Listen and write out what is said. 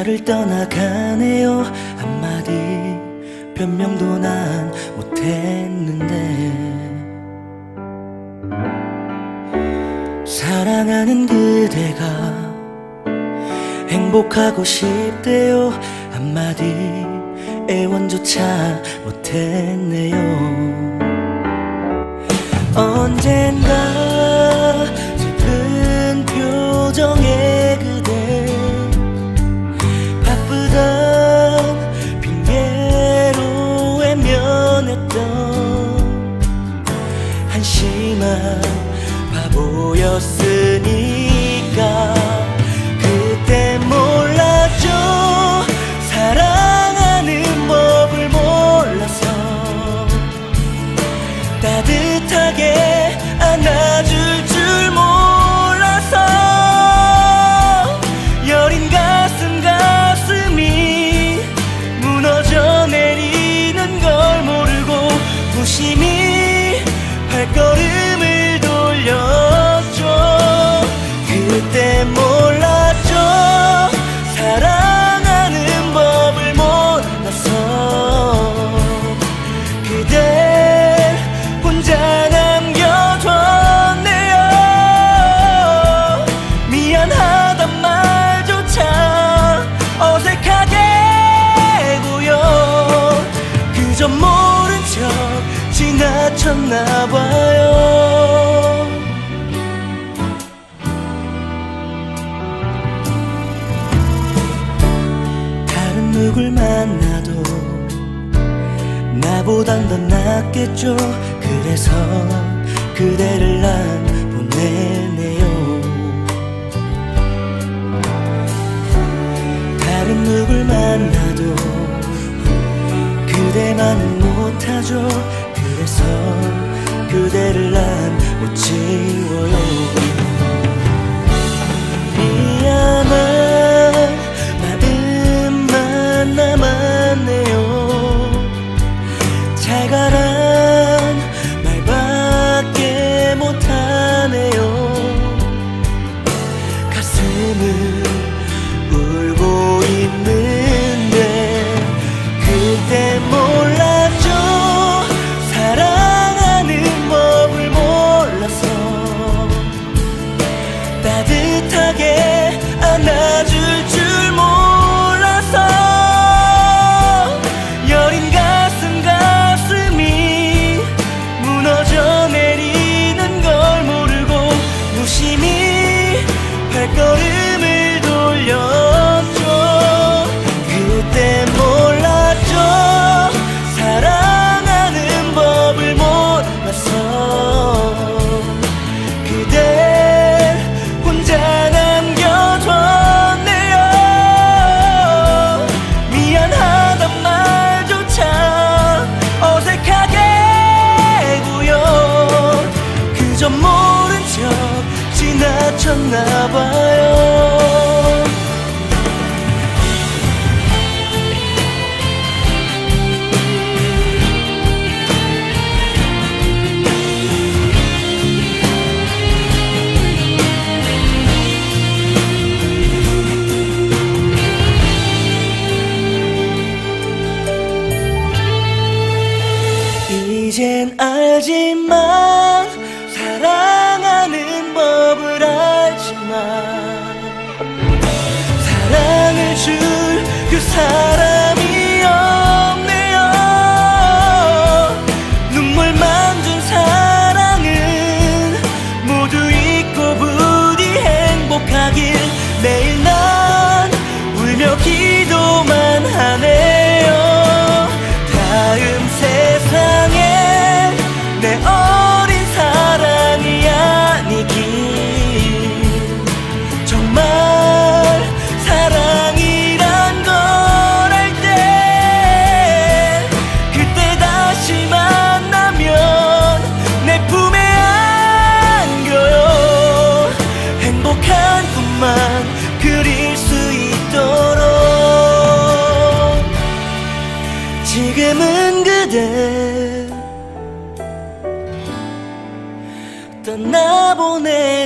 나를 떠나가네요. 한마디 변명도 난 못했는데. 사랑하는 그대가 행복하고 싶대요. 한마디 애원조차 못했네요. 언젠가 슬픈 표정에 labios 갇혔나 봐요. 다른 누굴 만나도 나보단 더 낫겠죠. 그래서 그대를 난 보내네요. 다른 누굴 만나도 그대만은 못하죠. 그대를 그저 모른 척 지나쳤나 봐. 줄그 사람이 없네요. 눈물만 준 사랑은 모두 잊고 부디 행복하길 매일 난 울며 기도만 하네. 돼 떠나보내지만